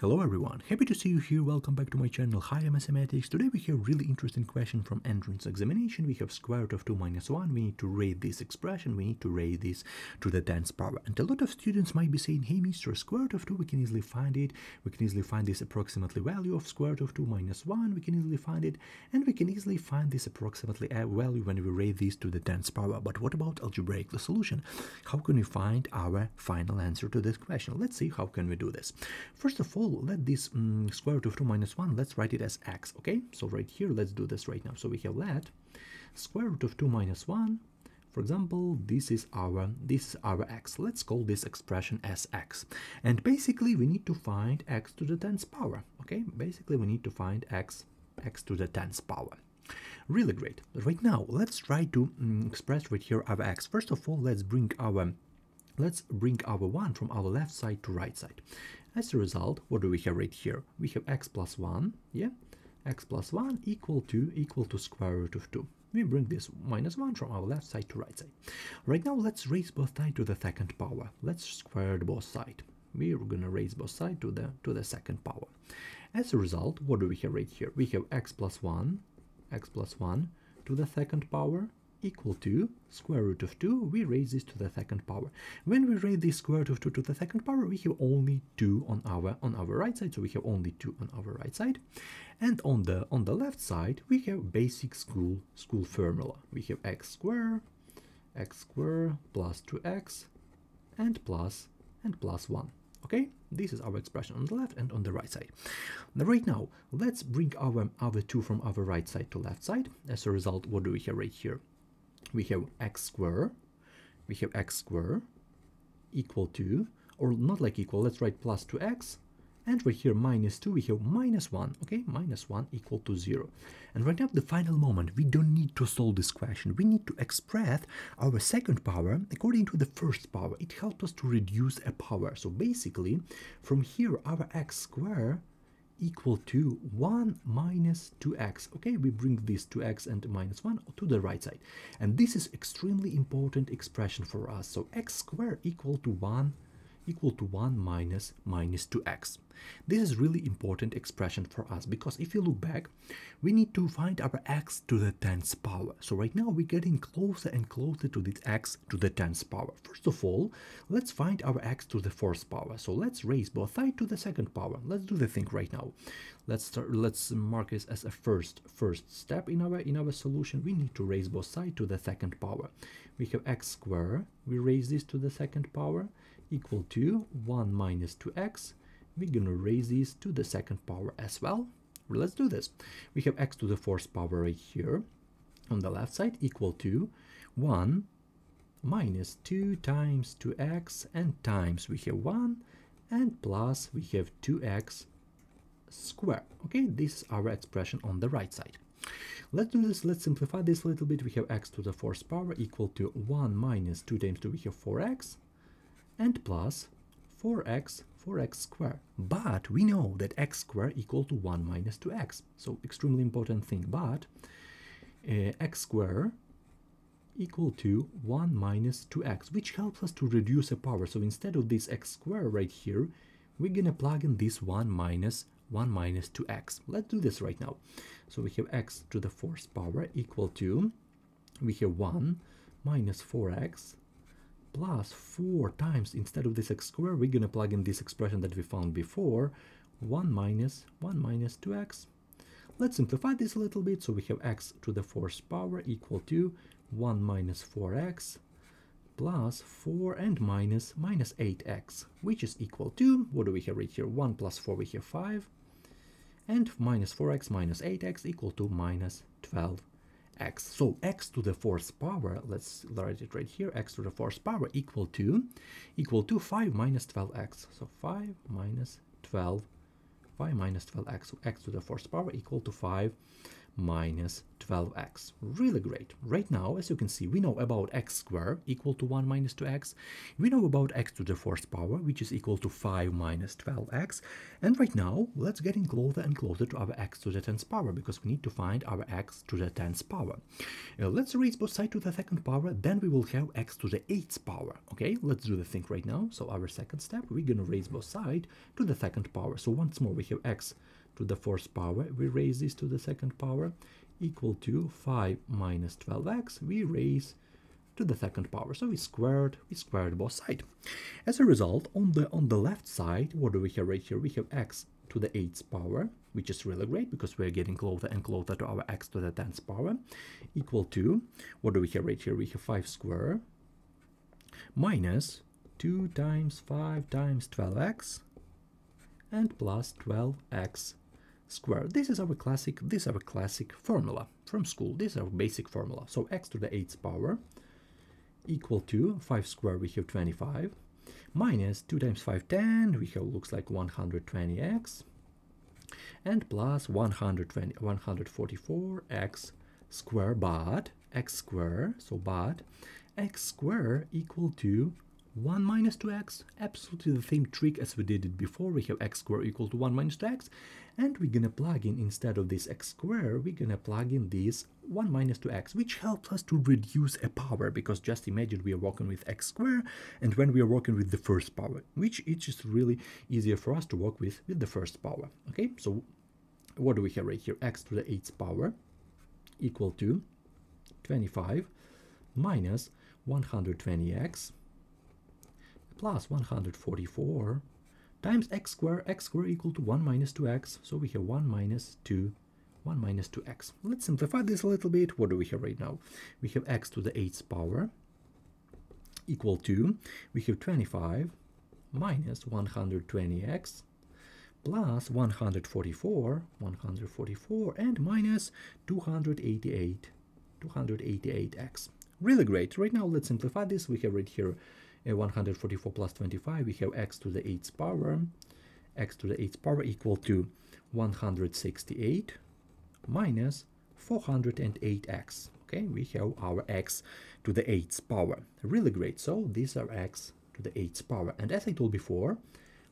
Hello everyone, happy to see you here, welcome back to my channel Higher Mathematics. Today we have a really interesting question from entrance examination. We have square root of 2 minus 1, we need to raise this expression, we need to raise this to the tens power. And a lot of students might be saying, hey Mr. square root of 2, we can easily find it, we can easily find this approximately value of square root of 2 minus 1, we can easily find it, and we can easily find this approximately value when we raise this to the tens power. But what about algebraic solution? How can we find our final answer to this question? Let's see how can we do this. First of all, let this um, square root of 2 minus 1, let's write it as x, okay? So right here, let's do this right now. So we have let square root of 2 minus 1, for example, this is our this is our x. Let's call this expression as x. And basically, we need to find x to the 10th power, okay? Basically, we need to find x x to the 10th power. Really great. Right now, let's try to um, express right here our x. First of all, let's bring our let's bring our 1 from our left side to right side. As a result, what do we have right here? We have x plus 1, yeah? x plus 1 equal to equal to square root of 2. We bring this minus 1 from our left side to right side. Right now, let's raise both sides to the second power. Let's square both sides. We're gonna raise both sides to the to the second power. As a result, what do we have right here? We have x plus 1, x plus 1 to the second power equal to square root of 2, we raise this to the second power. When we raise this square root of 2 to the second power, we have only 2 on our on our right side, so we have only 2 on our right side. And on the on the left side, we have basic school school formula. We have x square, x square plus 2x, and plus and plus 1. Okay, this is our expression on the left and on the right side. Now, right now, let's bring our other 2 from our right side to left side. As a result, what do we have right here? We have x square, we have x square equal to, or not like equal, let's write plus 2x, and right here minus 2, we have minus 1, okay, minus 1 equal to 0. And right now, the final moment, we don't need to solve this question. We need to express our second power according to the first power. It helps us to reduce a power. So basically, from here, our x square equal to 1 minus 2x. Okay, we bring this 2x and minus 1 to the right side. And this is extremely important expression for us. So x squared equal to 1 equal to 1 minus minus 2x. This is really important expression for us because if you look back, we need to find our x to the 10th power. So right now we're getting closer and closer to this x to the 10th power. First of all, let's find our x to the 4th power. So let's raise both sides to the second power. Let's do the thing right now. Let's start, let's mark this as a first first step in our in our solution. We need to raise both sides to the second power. We have x squared. We raise this to the second power equal to 1 minus 2x. We're going to raise these to the second power as well. Let's do this. We have x to the fourth power right here on the left side equal to 1 minus 2 times 2x and times we have 1 and plus we have 2x squared. Okay, this is our expression on the right side. Let's do this, let's simplify this a little bit. We have x to the fourth power equal to 1 minus 2 times 2, we have 4x and plus 4x 4x squared. But we know that x squared equal to 1 minus 2x. So extremely important thing. But uh, x squared equal to 1 minus 2x, which helps us to reduce a power. So instead of this x squared right here, we're gonna plug in this 1 minus 1 minus 2x. Let's do this right now. So we have x to the fourth power equal to, we have 1 minus 4x plus 4 times, instead of this x squared, we're going to plug in this expression that we found before, 1 minus 1 minus 2x. Let's simplify this a little bit. So we have x to the fourth power equal to 1 minus 4x plus 4 and minus minus 8x, which is equal to, what do we have right here? 1 plus 4, we have 5, and minus 4x minus 8x equal to minus 12 x. So x to the fourth power, let's write it right here, x to the fourth power equal to, equal to 5 minus 12x. So 5 minus 12, 5 minus 12x, so x to the fourth power equal to 5 minus 12x. Really great. Right now, as you can see, we know about x squared equal to 1 minus 2x. We know about x to the fourth power, which is equal to 5 minus 12x. And right now, let's get in closer and closer to our x to the 10th power, because we need to find our x to the 10th power. Uh, let's raise both sides to the second power, then we will have x to the 8th power. Okay, let's do the thing right now. So our second step, we're going to raise both sides to the second power. So once more, we have x to the fourth power, we raise this to the second power, equal to 5 minus 12x, we raise to the second power. So we squared, we squared both sides. As a result, on the on the left side, what do we have right here? We have x to the 8th power, which is really great because we're getting closer and closer to our x to the 10th power, equal to, what do we have right here? We have 5 square minus 2 times 5 times 12x and plus 12x squared. This is our classic, this is our classic formula from school. This is our basic formula. So x to the 8th power equal to 5 squared, we have 25, minus 2 times 5, 10, we have looks like 120x, and plus 120, 144x square, but x square, so but x square equal to 1 minus 2x, absolutely the same trick as we did it before. We have x squared equal to 1 minus 2x, and we're gonna plug in, instead of this x squared, we're gonna plug in this 1 minus 2x, which helps us to reduce a power, because just imagine we are working with x squared, and when we are working with the first power, which is just really easier for us to work with, with the first power, okay? So what do we have right here? x to the 8th power equal to 25 minus 120x plus 144 times x squared, x squared equal to 1 minus 2x, so we have 1 minus 2, 1 minus 2x. Let's simplify this a little bit. What do we have right now? We have x to the 8th power equal to, we have 25 minus 120x plus 144, 144, and minus 288, 288x. Really great. Right now, let's simplify this. We have right here 144 plus 25, we have x to the 8th power, x to the 8th power equal to 168 minus 408x. Okay, we have our x to the 8th power. Really great. So these are x to the 8th power. And as I told before,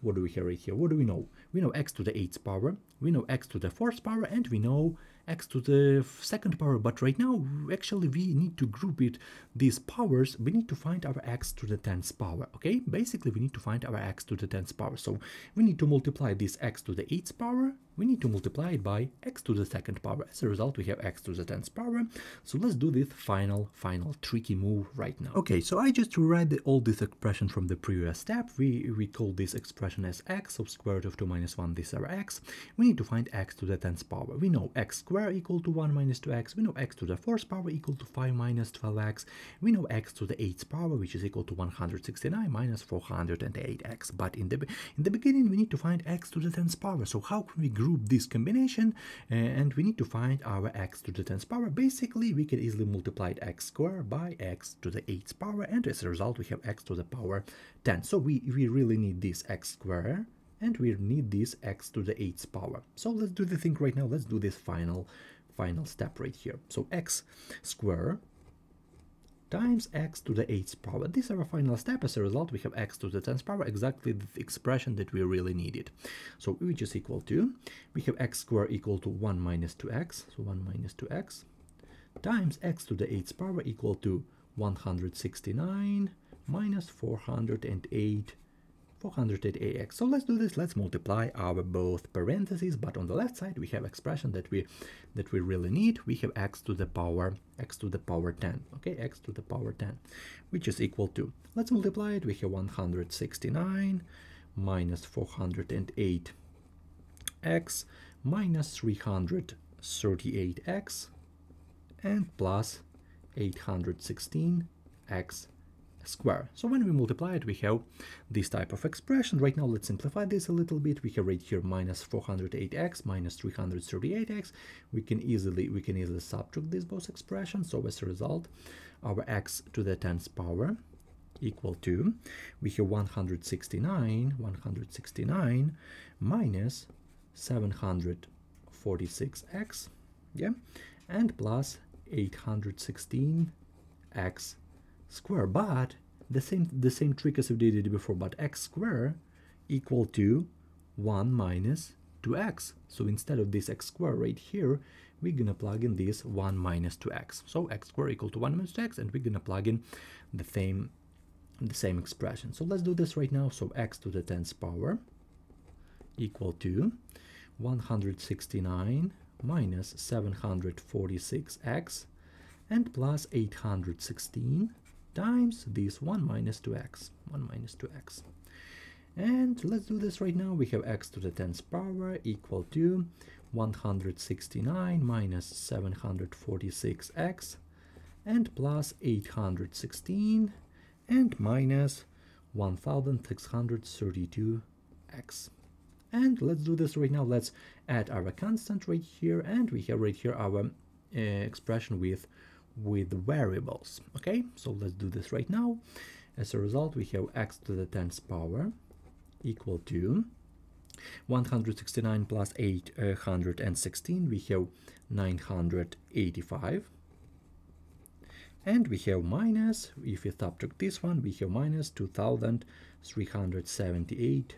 what do we have right here? What do we know? We know x to the 8th power, we know x to the 4th power, and we know x to the second power, but right now actually we need to group it these powers, we need to find our x to the 10th power, okay? Basically we need to find our x to the 10th power, so we need to multiply this x to the 8th power, we need to multiply it by x to the second power. As a result we have x to the 10th power, so let's do this final, final tricky move right now. Okay, so I just rewrite the, all this expression from the previous step, we, we call this expression as x, so square root of 2 minus 1, this is our x, we need to find x to the 10th power, we know x squared square equal to 1 minus 2x, we know x to the 4th power equal to 5 minus 12x, we know x to the 8th power which is equal to 169 minus 408x, but in the, in the beginning we need to find x to the 10th power, so how can we group this combination? Uh, and we need to find our x to the 10th power, basically we can easily multiply x squared by x to the 8th power. And as a result we have x to the power 10, so we, we really need this x squared and we need this x to the 8th power. So let's do the thing right now. Let's do this final final step right here. So x square times x to the 8th power. This is our final step. As a result, we have x to the 10th power, exactly the expression that we really needed. So which is equal to, we have x square equal to 1 minus 2x, so 1 minus 2x, times x to the 8th power equal to 169 minus 408 408ax. So let's do this. Let's multiply our both parentheses, but on the left side we have expression that we that we really need. We have x to the power x to the power 10. Okay, x to the power 10, which is equal to. Let's multiply it. We have 169 minus 408x minus 338x and plus 816x square. So when we multiply it, we have this type of expression. Right now, let's simplify this a little bit. We have right here minus 408x minus 338x. We can easily we can easily subtract these both expressions. So as a result, our x to the 10th power equal to we have 169 169 minus 746x yeah and plus 816 x squared but the same the same trick as we did it before but x squared equal to 1 minus 2x so instead of this x squared right here we're gonna plug in this 1 minus 2x so x squared equal to 1 minus 2x and we're gonna plug in the same the same expression. So let's do this right now. So x to the 10th power equal to 169 minus 746x and plus 816 times this 1 minus 2x 1 minus 2x and let's do this right now. We have x to the 10th power equal to 169 minus 746x and plus 816 and minus 1632x and let's do this right now. Let's add our constant right here and we have right here our uh, expression with with variables okay? So let's do this right now. As a result we have x to the 10th power equal to 169 plus 816 we have 985 and we have minus if we subtract this one we have minus 2378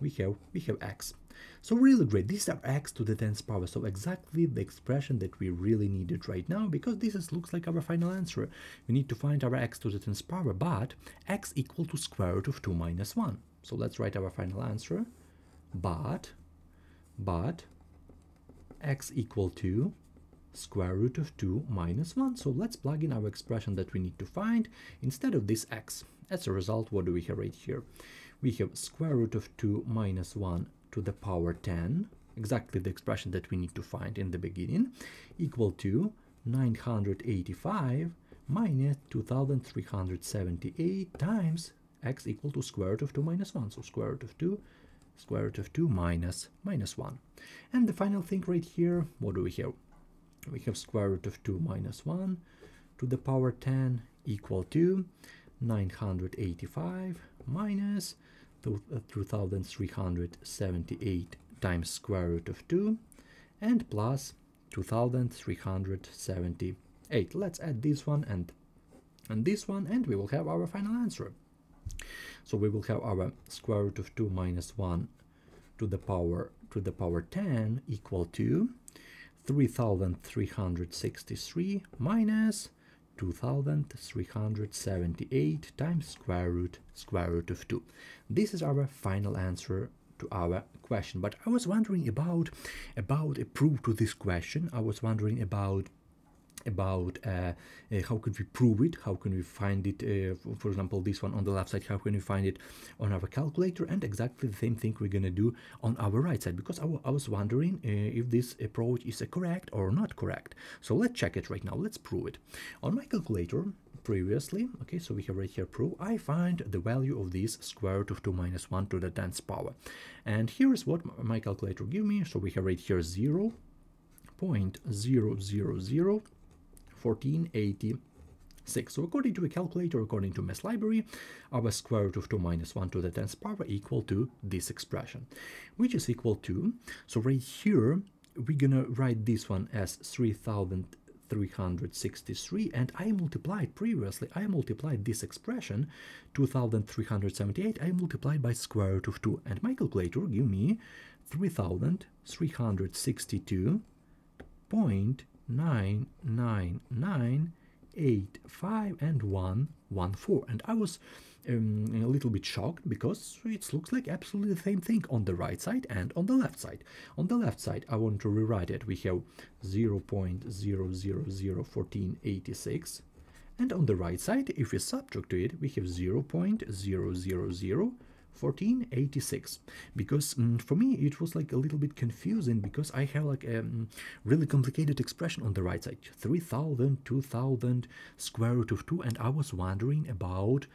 we have we have x. So really great. These are x to the 10th power. So exactly the expression that we really needed right now because this is, looks like our final answer. We need to find our x to the 10th power but x equal to square root of 2 minus 1 so let's write our final answer. But but x equal to square root of 2 minus 1 so let's plug in our expression that we need to find instead of this x. As a result what do we have right here we have square root of 2 minus 1 to the power 10, exactly the expression that we need to find in the beginning, equal to 985 minus 2378 times x equal to square root of 2 minus 1. So square root of 2, square root of 2 minus minus 1. And the final thing right here, what do we have? We have square root of 2 minus 1 to the power 10 equal to 985 minus 2378 uh, times square root of 2 and plus 2378. Let's add this one and, and this one and we will have our final answer. So we will have our square root of 2 minus 1 to the power to the power 10 equal to 3363 minus 2378 times square root square root of 2. This is our final answer to our question. But I was wondering about about a proof to this question. I was wondering about about uh, uh, how could we prove it, how can we find it, uh, for example, this one on the left side, how can we find it on our calculator, and exactly the same thing we're going to do on our right side, because I, I was wondering if this approach is correct or not correct. So let's check it right now, let's prove it. On my calculator, previously, okay, so we have right here prove, I find the value of this square root of 2 minus 1 to the 10th power. And here's what my calculator give me, so we have right here 0 0.000 1486. So according to a calculator, according to math library, our square root of 2 minus 1 to the 10th power equal to this expression, which is equal to, so right here, we're gonna write this one as 3363 and I multiplied previously, I multiplied this expression 2378, I multiplied by square root of 2 and my calculator give me 3362 point nine nine nine eight five and one one four. And i was um, a little bit shocked because it looks like absolutely the same thing on the right side and on the left side. On the left side i want to rewrite it. We have 0 0.0001486 and on the right side if we subtract to it we have 0 0.000 1486 because mm, for me it was like a little bit confusing because I have like a um, really complicated expression on the right side. 3000 2000 square root of 2 and I was wondering about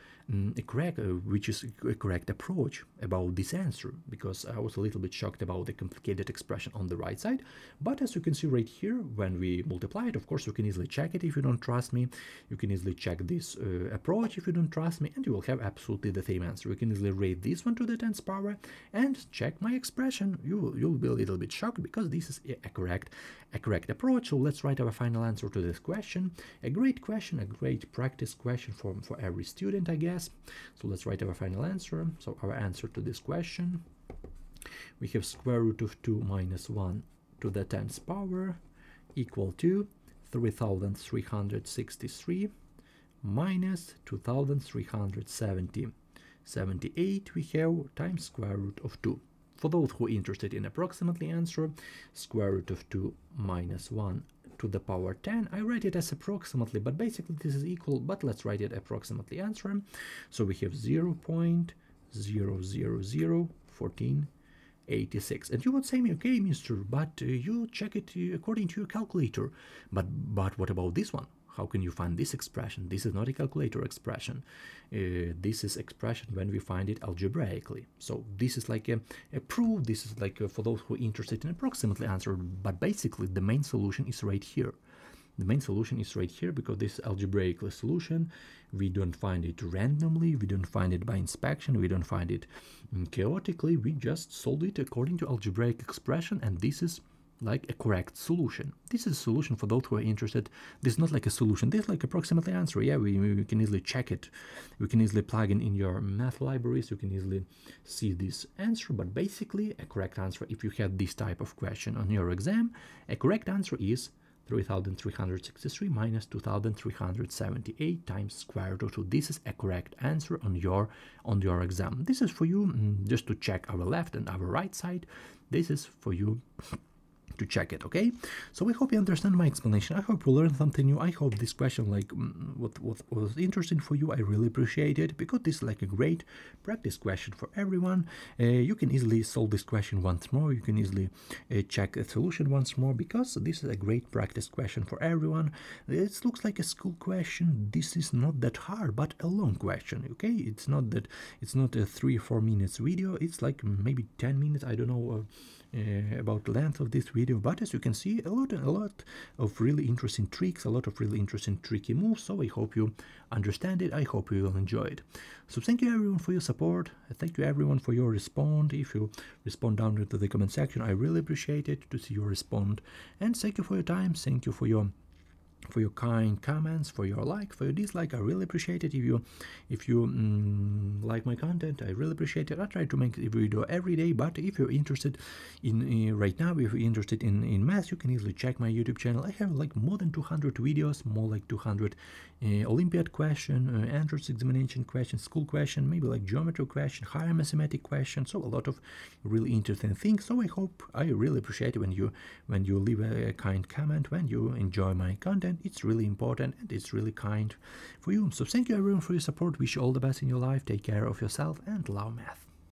a correct, uh, which is a correct approach about this answer, because I was a little bit shocked about the complicated expression on the right side. But as you can see right here, when we multiply it, of course, you can easily check it if you don't trust me. You can easily check this uh, approach if you don't trust me, and you will have absolutely the same answer. You can easily rate this one to the 10th power and check my expression. You you'll be a little bit shocked because this is a correct a correct approach. So let's write our final answer to this question. A great question, a great practice question for, for every student, I guess. So let's write our final answer. So our answer to this question, we have square root of 2 minus 1 to the 10th power equal to 3363 minus 2370. 78 we have times square root of 2. For those who are interested in approximately answer, square root of 2 minus 1 to the power 10. I write it as approximately, but basically this is equal, but let's write it approximately answer. So we have 0 0.0001486. And you would say me, okay, mister, but uh, you check it uh, according to your calculator. But, but what about this one? How can you find this expression? This is not a calculator expression. Uh, this is expression when we find it algebraically. So this is like a, a proof. This is like a, for those who are interested in approximately answer. But basically, the main solution is right here. The main solution is right here because this algebraic solution. We don't find it randomly. We don't find it by inspection. We don't find it mm, chaotically. We just solve it according to algebraic expression, and this is like a correct solution. This is a solution for those who are interested. This is not like a solution. This is like approximately answer. Yeah, we, we can easily check it. We can easily plug in in your math libraries. You can easily see this answer. But basically, a correct answer, if you have this type of question on your exam, a correct answer is 3363 minus 2378 times square root of 2 this is a correct answer on your on your exam this is for you mm, just to check our left and our right side this is for you to check it okay? So i hope you understand my explanation. I hope you learned something new. I hope this question like mm, what, what was interesting for you i really appreciate it because this is like a great practice question for everyone. Uh, you can easily solve this question once more. You can easily uh, check a solution once more because this is a great practice question for everyone. It looks like a school question. This is not that hard but a long question okay? It's not that it's not a three or four minutes video. It's like maybe 10 minutes. I don't know uh, uh, about the length of this video but as you can see a lot a lot of really interesting tricks a lot of really interesting tricky moves so i hope you understand it. I hope you will enjoy it. So thank you everyone for your support. Thank you everyone for your respond. If you respond down into the comment section i really appreciate it to see you respond. And thank you for your time. Thank you for your for your kind comments for your like for your dislike. I really appreciate it. If you if you mm, like my content i really appreciate it. I try to make a video every day but if you're interested in uh, right now if you're interested in in math you can easily check my youtube channel. I have like more than 200 videos more like 200 uh, olympiad question uh, entrance examination question school question maybe like geometry question higher mathematics question. So a lot of really interesting things. So i hope i really appreciate it when you when you leave a, a kind comment when you enjoy my it's really important and it's really kind for you. So thank you everyone for your support. Wish you all the best in your life. Take care of yourself and love math.